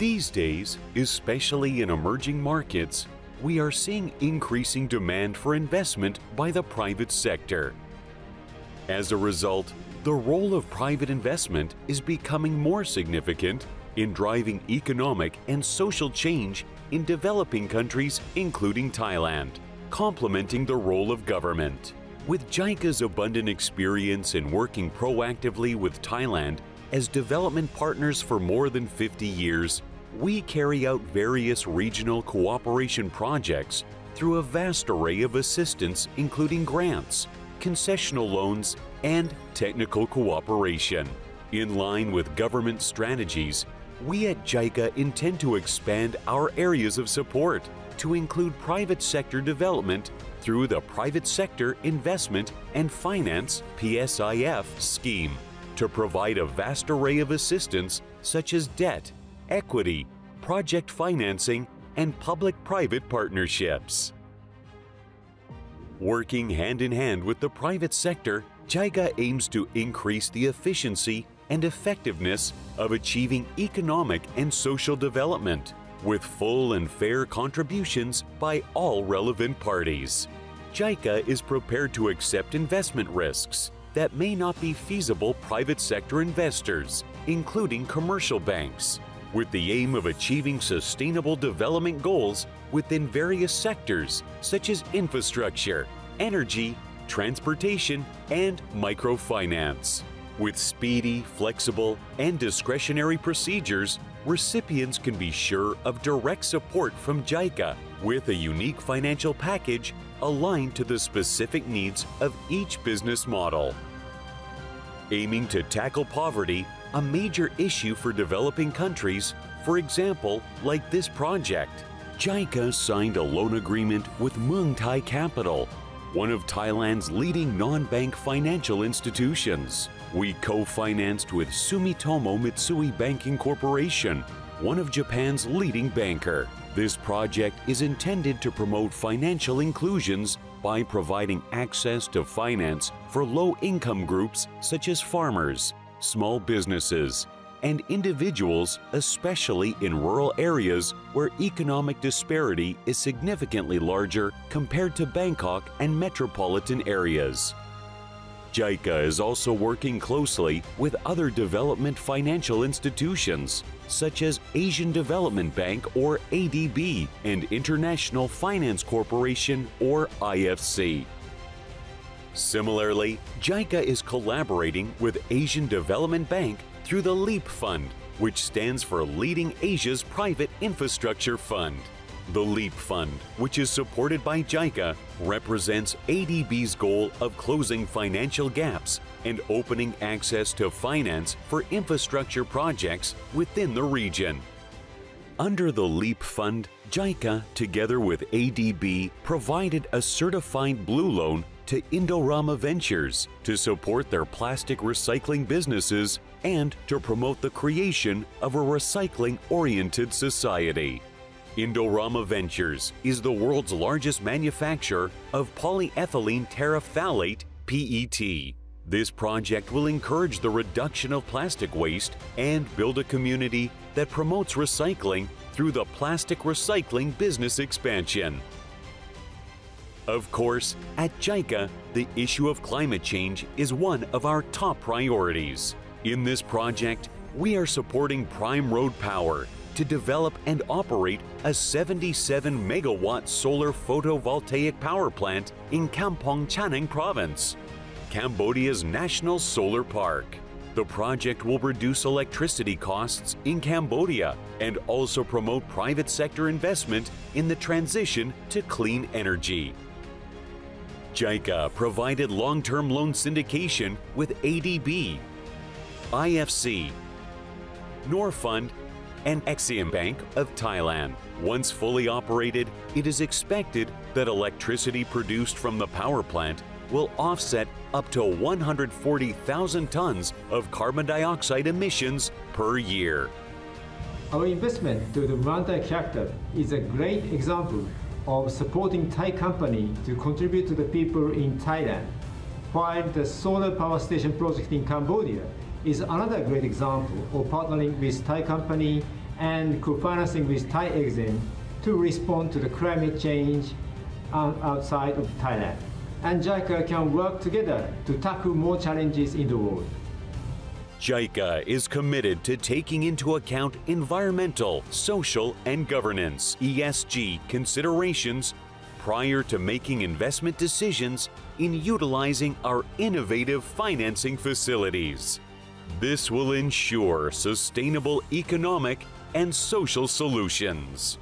These days, especially in emerging markets, we are seeing increasing demand for investment by the private sector. As a result, the role of private investment is becoming more significant in driving economic and social change in developing countries, including Thailand, complementing the role of government. With JICA's abundant experience in working proactively with Thailand as development partners for more than 50 years, we carry out various regional cooperation projects through a vast array of assistance including grants, concessional loans, and technical cooperation. In line with government strategies, we at JICA intend to expand our areas of support to include private sector development through the Private Sector Investment and Finance PSIF scheme to provide a vast array of assistance such as debt, equity, project financing, and public-private partnerships. Working hand in hand with the private sector, JICA aims to increase the efficiency and effectiveness of achieving economic and social development with full and fair contributions by all relevant parties. JICA is prepared to accept investment risks that may not be feasible private sector investors, including commercial banks, with the aim of achieving sustainable development goals within various sectors such as infrastructure, energy, transportation, and microfinance. With speedy, flexible, and discretionary procedures, recipients can be sure of direct support from JICA with a unique financial package aligned to the specific needs of each business model. Aiming to tackle poverty, a major issue for developing countries, for example, like this project, JICA signed a loan agreement with Muangthai Capital, one of Thailand's leading non-bank financial institutions. We co-financed with Sumitomo Mitsui Banking Corporation, one of Japan's leading banker. This project is intended to promote financial inclusions by providing access to finance for low-income groups such as farmers, small businesses, and individuals, especially in rural areas where economic disparity is significantly larger compared to Bangkok and metropolitan areas. JICA is also working closely with other development financial institutions, such as Asian Development Bank or ADB and International Finance Corporation or IFC. Similarly, JICA is collaborating with Asian Development Bank through the LEAP Fund, which stands for Leading Asia's Private Infrastructure Fund. The LEAP Fund, which is supported by JICA, represents ADB's goal of closing financial gaps and opening access to finance for infrastructure projects within the region. Under the LEAP Fund, JICA, together with ADB, provided a certified blue loan to Indorama Ventures to support their plastic recycling businesses and to promote the creation of a recycling-oriented society. Indorama Ventures is the world's largest manufacturer of polyethylene terephthalate PET. This project will encourage the reduction of plastic waste and build a community that promotes recycling through the plastic recycling business expansion. Of course, at JICA, the issue of climate change is one of our top priorities. In this project, we are supporting Prime Road Power to develop and operate a 77 megawatt solar photovoltaic power plant in Kampong Chhnang province, Cambodia's national solar park. The project will reduce electricity costs in Cambodia and also promote private sector investment in the transition to clean energy. JICA provided long-term loan syndication with ADB, IFC, Norfund, and Exim Bank of Thailand. Once fully operated, it is expected that electricity produced from the power plant will offset up to 140,000 tons of carbon dioxide emissions per year. Our investment to the Muang Capital is a great example of supporting Thai company to contribute to the people in Thailand, while the solar power station project in Cambodia is another great example of partnering with Thai company and co-financing with Thai Exim to respond to the climate change outside of Thailand. And JICA can work together to tackle more challenges in the world. JICA is committed to taking into account environmental, social, and governance ESG considerations prior to making investment decisions in utilizing our innovative financing facilities. This will ensure sustainable economic and social solutions.